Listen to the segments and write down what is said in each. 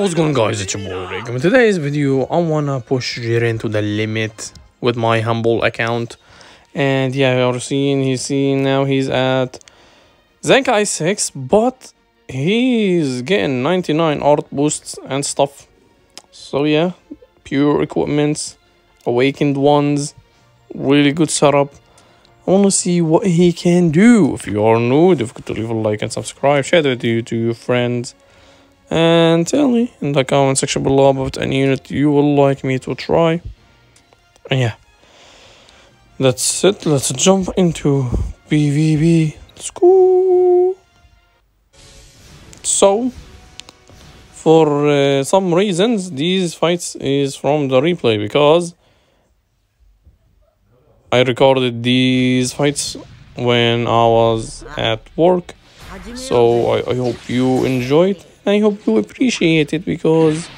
what's going on guys, it's your boy Rick. In today's video, I wanna push Jiren to the limit with my humble account. And yeah, you are seeing, he's seeing now he's at Zenkai 6, but he's getting 99 art boosts and stuff. So yeah, pure equipments, awakened ones, really good setup. I want to see what he can do. If you are new, don't forget to leave a like and subscribe. Share the video to your friends. And tell me in the comment section below about any unit you would like me to try. And yeah. That's it. Let's jump into PvP. Let's. So, for uh, some reasons, these fights is from the replay because I recorded these fights when I was at work. So I, I hope you enjoyed. I hope you appreciate it because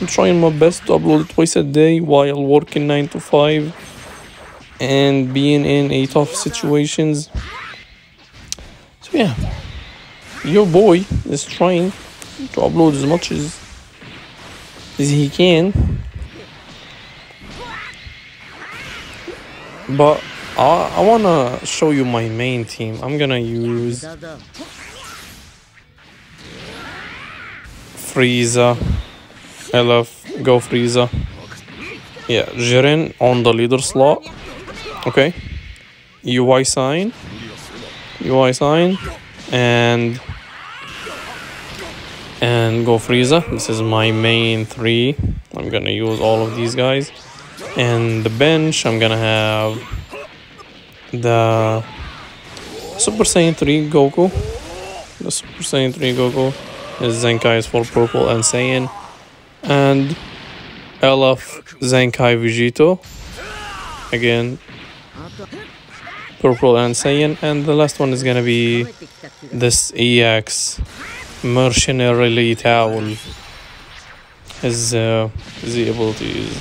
I'm trying my best to upload twice a day while working 9 to 5 and being in a tough situations. So yeah, your boy is trying to upload as much as, as he can. But I, I wanna show you my main team. I'm gonna use Frieza. I love Go Frieza. Yeah, Jiren on the leader slot. Okay. UI sign. UI sign. And and Go Frieza. This is my main three. I'm gonna use all of these guys. And the bench, I'm gonna have the Super Saiyan 3 Goku. The Super Saiyan 3 Goku Zenkai is for purple and Saiyan. And LF Zenkai Vegito. Again, purple and Saiyan. And the last one is gonna be this EX Mercenary Tao. His, uh, his ability is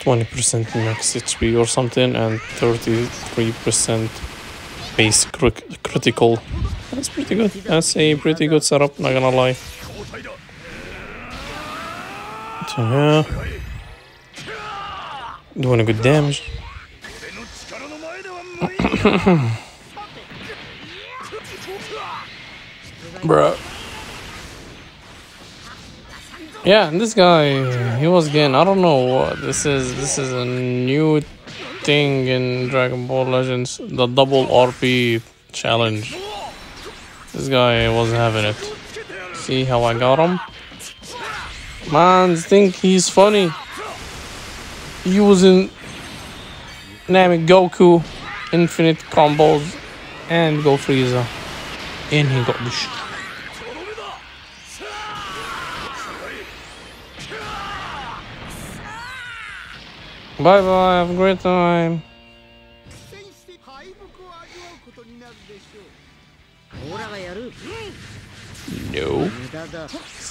20% max HP or something and 33% base cri critical. That's pretty good. That's a pretty good setup, not gonna lie. So yeah. Doing a good damage. Bruh. Yeah, and this guy, he was getting, I don't know what, this is, this is a new thing in Dragon Ball Legends, the double RP challenge. This guy wasn't having it. See how I got him? Man, think he's funny. Using Namek Goku, infinite combos, and Go Frieza. And he got the shit. Bye bye, have a great time.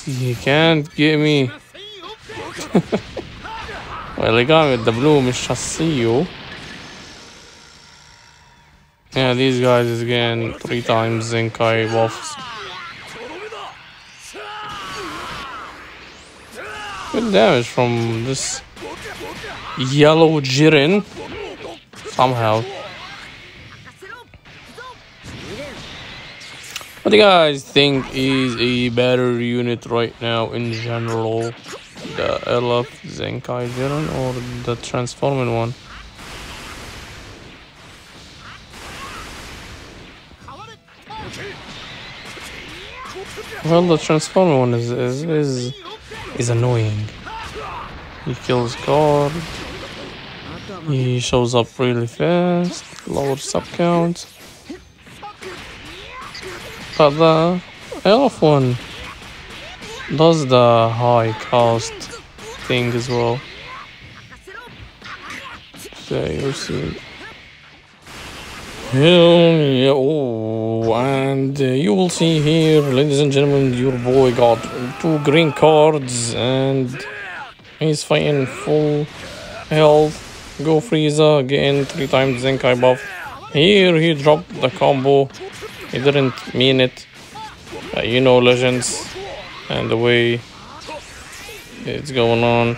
You can't get me. well, they got me with the blue مش هتصيو. Yeah, these guys is getting three times Zenkai buffs. Good damage from this yellow Jiren somehow. What do you guys think is a better unit right now in general? The LF Zenkai Jiren or the transforming one? Well, the transforming one is is is, is annoying. He kills guard. He shows up really fast. Lower sub count. But the LF one does the high cost thing as well. Okay, you see. Hell yeah, oh, and uh, you will see here, ladies and gentlemen, your boy got two green cards and he's fighting full health. Go Frieza, again, three times Zenkai buff. Here he dropped the combo. He didn't mean it. Uh, you know, legends. and the way it's going on.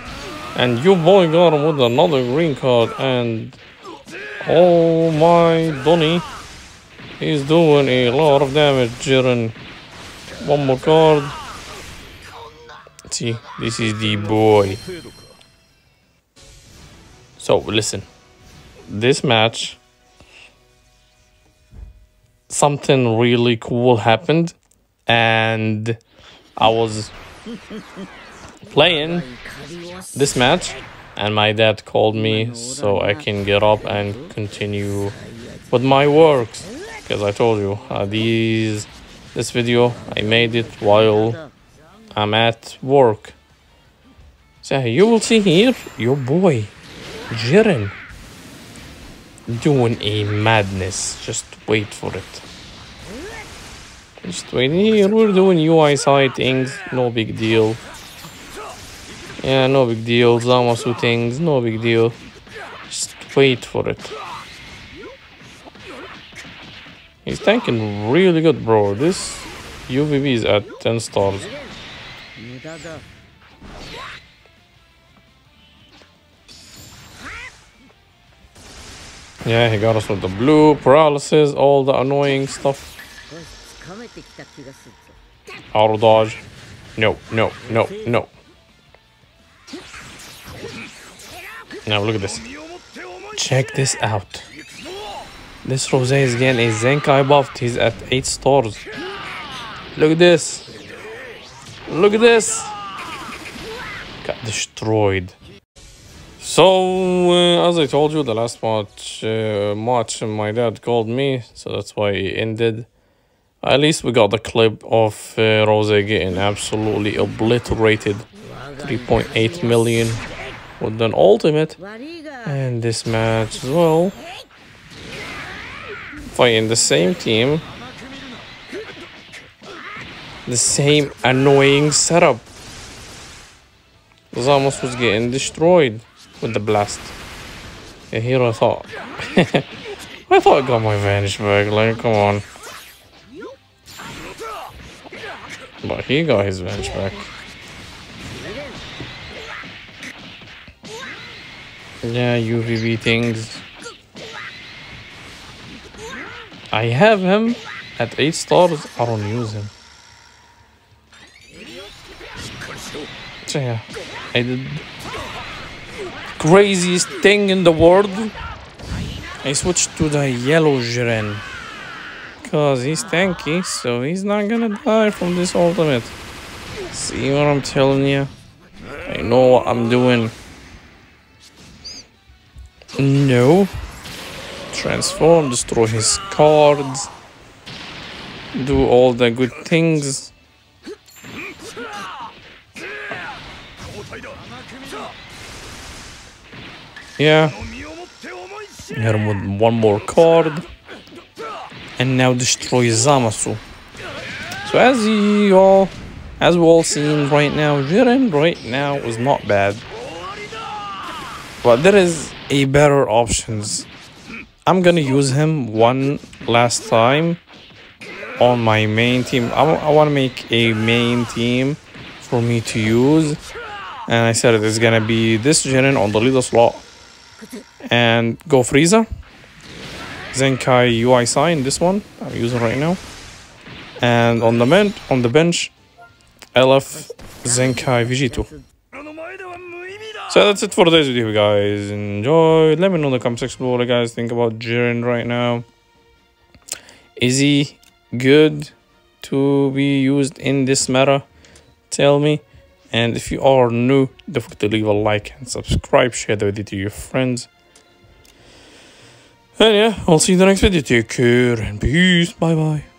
And you boy got him with another green card and oh my Donny he's doing a lot of damage Jiren. One more card. See, this is the boy. So listen, this match something really cool happened and I was playing this match and my dad called me so I can get up and continue with my works. Because I told you uh, these this video I made it while I'm at work. So you will see here your boy Jiren doing a madness just wait for it just wait here we're doing UI side things no big deal yeah, no big deal. Zamasu things, no big deal. Just wait for it. He's tanking really good, bro. This UVB is at 10 stars. Yeah, he got us with the blue, paralysis, all the annoying stuff. Auto dodge. No, no, no, no. Now look at this. Check this out. This Rose is getting a Zenkai buffed. He's at 8 stars. Look at this. Look at this. Got destroyed. So, uh, as I told you, the last match, uh, match my dad called me, so that's why it ended. At least we got the clip of uh, Rose getting absolutely obliterated. 3.8 million with an ultimate. And this match as well. Fighting the same team. The same annoying setup. Zamasu was getting destroyed with the blast and here I thought I thought I got my vanish back like come on but he got his vanish back Yeah, UVB things. I have him at 8 stars. I don't use him. So yeah, I did craziest thing in the world. I switched to the yellow Jiren. Cause he's tanky, so he's not gonna die from this ultimate. See what I'm telling you? I know what I'm doing. No. Transform, destroy his cards. Do all the good things. Yeah. Hit him with one more card. And now destroy Zamasu. So as you all as we all seen right now, Jiren right now is not bad. But there is a better options. I'm gonna use him one last time on my main team. I, I want to make a main team for me to use. And I said it's gonna be this Jiren on the leader slot. And go Frieza. Zenkai UI sign, this one I'm using right now. And on the bench, on the bench, LF Zenkai Vegito. So that's it for today's video, guys. Enjoy. Let me know in the comment section below what you guys think about Jiren right now. Is he good to be used in this meta? Tell me. And if you are new, don't forget to leave a like and subscribe. Share the video to your friends. And yeah, I'll see you in the next video. Take care and peace. Bye bye.